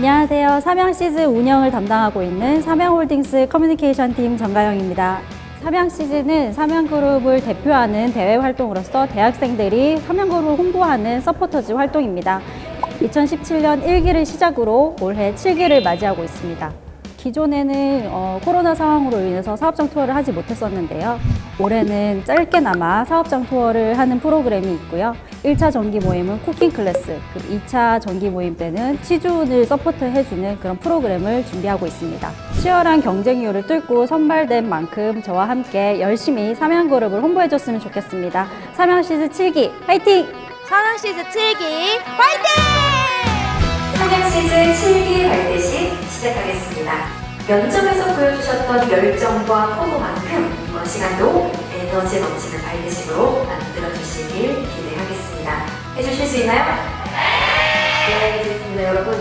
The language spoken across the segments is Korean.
안녕하세요. 삼양씨즈 운영을 담당하고 있는 삼양홀딩스 커뮤니케이션 팀 정가영입니다. 삼양씨즈는 삼양그룹을 대표하는 대외 활동으로서 대학생들이 삼양그룹을 홍보하는 서포터즈 활동입니다. 2017년 1기를 시작으로 올해 7기를 맞이하고 있습니다. 기존에는 어, 코로나 상황으로 인해서 사업장 투어를 하지 못했었는데요. 올해는 짧게나마 사업장 투어를 하는 프로그램이 있고요. 1차 정기 모임은 쿠킹 클래스, 2차 정기 모임 때는 취준을 support해주는 그런 프로그램을 준비하고 있습니다. 치열한 경쟁률을 뚫고 선발된 만큼 저와 함께 열심히 삼양그룹을 홍보해줬으면 좋겠습니다. 삼양씨즈 7기 화이팅! 씨즈 7기 화이팅! 씨즈 7기 발대식 시작하겠습니다. 면접에서 보여주셨던 열정과 포부만큼 이번 시간도 에너지 넘치는 발대식으로 만들어주시길 기대하겠습니다. 해주실 수 있나요? 네, 좋습니다, 여러분.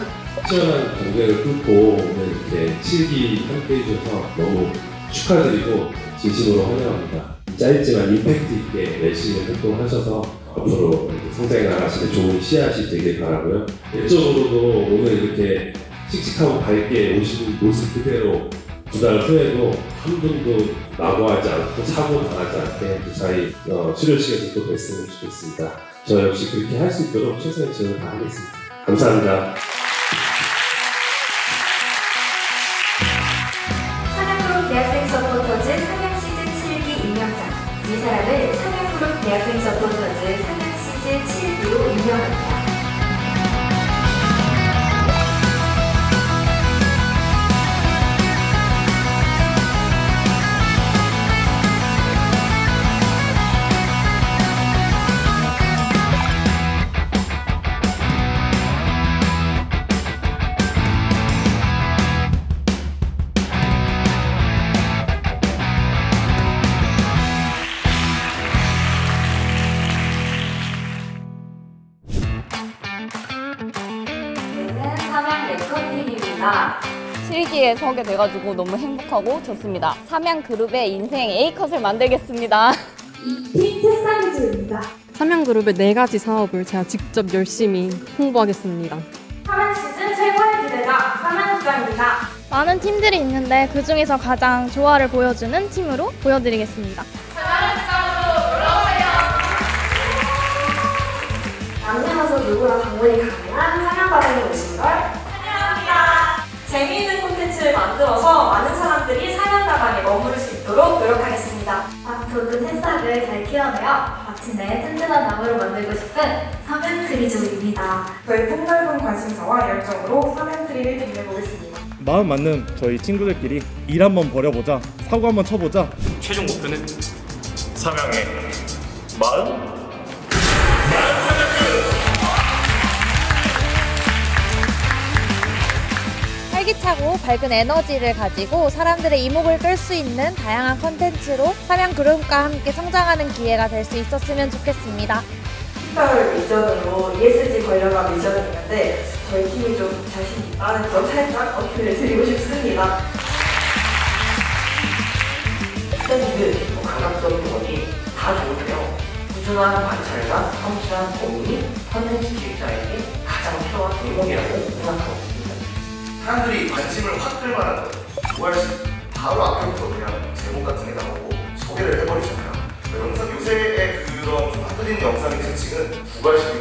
치열한 경쟁을 뚫고 오늘 이렇게 7기 함께 해주셔서 너무 축하드리고 진심으로 환영합니다. 짧지만 임팩트 있게 열심히 활동하셔서 앞으로 성장해 나가시는 좋은 씨앗이 되길 바라고요. 일적으로도 오늘 이렇게 씩씩하고 밝게 오신 모습 그대로 두 달 후에도 한 분도 낙오하지 않고 사고 당하지 않게 그 사이 어, 수료식에서 또 뵀으면 좋겠습니다. 저 역시 그렇게 할 수 있도록 최선의 지원을 다하겠습니다. 감사합니다. 삼양그룹 대학생 서포터즈 상향 시즌 7기 임명장. 이 사람을 삼양그룹 대학생 서포터즈 상향 시즌 7기로 임명합니다. 레커팀입니다. 7기에 서게 돼가지고 너무 행복하고 좋습니다. 삼양그룹의 인생 A컷을 만들겠습니다. 팀 새싹이즈입니다. 삼양그룹의 네 가지 사업을 제가 직접 열심히 홍보하겠습니다. 삼양 시즌 최고의 기대자 삼양국장입니다. 많은 팀들이 있는데 그 중에서 가장 조화를 보여주는 팀으로 보여드리겠습니다. 남녀노소 누구나 방문이 가능한 삼양가정 만들어서 많은 사람들이 삼양가방에 머무를 수 있도록 노력하겠습니다. 굵은 새싹을 잘 키워내어 마침내 튼튼한 나무를 만들고 싶은 삼양크리조입니다. 저희 폭넓은 관심사와 열정으로 삼양트리를 빛내보겠습니다. 마음 맞는 저희 친구들끼리 일 한번 벌여보자 사고 한번 쳐보자 최종 목표는 삼양의 마음 밝은 에너지를 가지고 사람들의 이목을 끌 수 있는 다양한 컨텐츠로 삼양 그룹과 함께 성장하는 기회가 될 수 있었으면 좋겠습니다. 특별 미션으로 ESG 관련한 미션이 있는데 저희 팀이 좀 자신 있다는 점 살짝 어필을 드리고 싶습니다. 트렌드, 뭐 감각적인 원이 다 좋은데요. 꾸준한 관찰과 성실한 고민이 컨텐츠 기획자에게 가장 필요한 대목이라고 생각하고 있습니다. 사람들이 관심을 확 끌만한 거 조할씩 바로 앞에부터 그냥 제목 같은 데다 보고 소개를 해버리잖아요. 영상 요새의 그런 좀 핫뜨린 영상의 특징은 부갈식이고